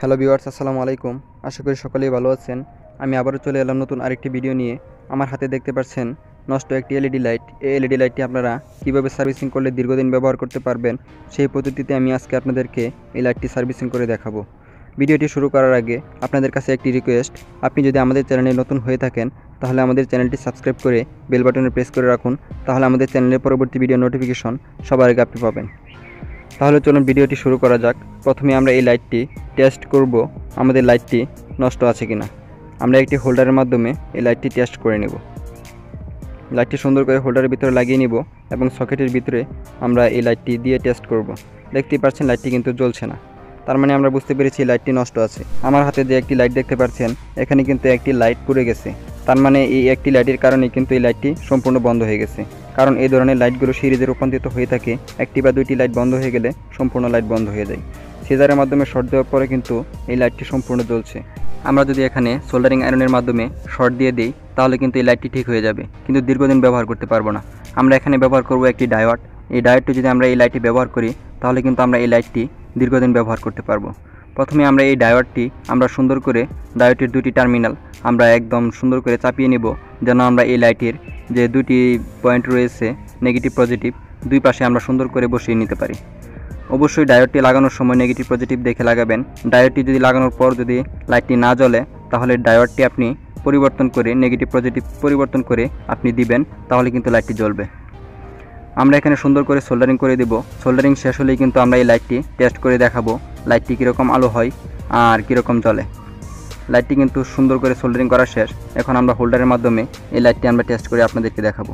Hello viewers, আসসালামু আলাইকুম। আশা করি সকলেই ভালো আছেন। আমি আবারও চলে এলাম নতুন আরেকটি ভিডিও নিয়ে। আমার হাতে দেখতে পাচ্ছেন নষ্ট একটি এলইডি লাইট। এই এলইডি লাইটটি আপনারা কীভাবে সার্ভিসিং করলে দীর্ঘদিন ব্যবহার করতে পারবেন, সেই পদ্ধতিতে আমি আজকে আপনাদেরকে এই লাইটটি সার্ভিসিং করে দেখাবো। ভিডিওটি শুরু করার আগে আপনাদের কাছে একটি রিকোয়েস্ট, আপনি যদি আমাদের চ্যানেলে নতুন হয়ে থাকেন, তাহলে আমাদের চ্যানেলটি সাবস্ক্রাইব করে বেল বাটনে প্রেস করে রাখুন। তাহলে আমাদের চ্যানেলের পরবর্তী ভিডিও নোটিফিকেশন সবার আগে আপনি পাবেন। তাহলে চলুন ভিডিওটি শুরু করা যাক। প্রথমে আমরা এই লাইটটি টেস্ট করব, আমাদের লাইটটি নষ্ট আছে কিনা। আমরা একটি হোল্ডারের মাধ্যমে এই লাইটটি টেস্ট করে নেব। লাইটটি সুন্দর করে হোল্ডারের ভিতরে লাগিয়ে নিব এবং সকেটের ভিতরে আমরা এই লাইটটি দিয়ে টেস্ট করব। দেখতেই পাচ্ছেন লাইটটি কিন্তু জ্বলছে না। তার মানে আমরা বুঝতে পেরেছি লাইটটি নষ্ট আছে। আমার হাতে যে একটি লাইট দেখতে পাচ্ছেন, এখানে কিন্তু একটি লাইট পুড়ে গেছে। তার মানে এই একটি লাইটের কারণে কিন্তু এই লাইটটি সম্পূর্ণ বন্ধ হয়ে গেছে। কারণ এই ধরনের লাইটগুলো সিরিজে রূপান্তরিত হয়ে থাকে, একটি বা দুইটি লাইট বন্ধ হয়ে গেলে সম্পূর্ণ লাইট বন্ধ হয়ে যায়। সিজারের মাধ্যমে শর্ট দেওয়ার পরে কিন্তু এই লাইটটি সম্পূর্ণ জ্বলছে। আমরা যদি এখানে সোল্ডারিং আয়রনের মাধ্যমে শর্ট দিয়ে দিই, তাহলে কিন্তু এই লাইটটি ঠিক হয়ে যাবে, কিন্তু দীর্ঘদিন ব্যবহার করতে পারব না। আমরা এখানে ব্যবহার করব একটি ডায়োড। এই ডায়োডটি যদি আমরা এই লাইটটি ব্যবহার করি, তাহলে কিন্তু আমরা এই লাইটটি দীর্ঘদিন ব্যবহার করতে পারব। প্রথমে আমরা এই ডায়োডটি আমরা সুন্দর করে, ডায়োডটির দুটি টার্মিনাল আমরা একদম সুন্দর করে চাপিয়ে নেব, যেন আমরা এই লাইটের যে দুটি পয়েন্ট রয়েছে নেগেটিভ পজিটিভ দুই পাশে আমরা সুন্দর করে বসিয়ে নিতে পারি। অবশ্যই ডায়োডটি লাগানোর সময় নেগেটিভ পজিটিভ দেখে লাগাবেন। ডায়োডটি যদি লাগানোর পর যদি লাইটটি না জ্বলে, তাহলে ডায়োডটি আপনি পরিবর্তন করে নেগেটিভ পজিটিভ পরিবর্তন করে আপনি দিবেন, তাহলে কিন্তু লাইটটি জ্বলবে। আমরা এখানে সুন্দর করে সোল্ডারিং করে দেব। সোল্ডারিং শেষ হলেই কিন্তু আমরা এই লাইটটি টেস্ট করে দেখাবো লাইটটি কীরকম আলো হয় আর কীরকম জ্বলে। লাইটটি কিন্তু সুন্দর করে সোল্ডারিং করা শেষ। এখন আমরা হোল্ডারের মাধ্যমে এই লাইটটি আমরা টেস্ট করে আপনাদেরকে দেখাবো।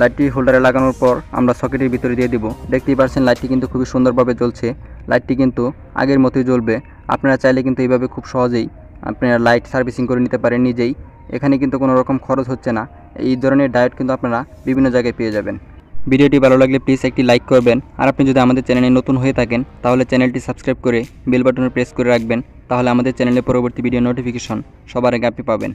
লাইটটি হোল্ডারে লাগানোর পর আমরা সকেটের ভিতরে দিয়ে দিব। দেখতেই পাচ্ছেন লাইটটি কিন্তু খুবই সুন্দরভাবে জ্বলছে। লাইটটি কিন্তু আগের মতোই জ্বলবে। আপনারা চাইলে কিন্তু এইভাবে খুব সহজেই আপনারা লাইট সার্ভিসিং করে নিতে পারেন নিজেই। এখানে কিন্তু কোনো রকম খরচ হচ্ছে না। এই ধরনের ডায়েট কিন্তু আপনারা বিভিন্ন জায়গায় পেয়ে যাবেন। ভিডিওটি ভালো লাগলে প্লিজ একটি লাইক করবেন। আর আপনি যদি আমাদের চ্যানেলে নতুন হয়ে থাকেন, তাহলে চ্যানেলটি সাবস্ক্রাইব করে বেল বাটনে প্রেস করে রাখবেন। তাহলে আমাদের চ্যানেলে পরবর্তী ভিডিও নোটিফিকেশন সবার আগে আপনি পাবেন।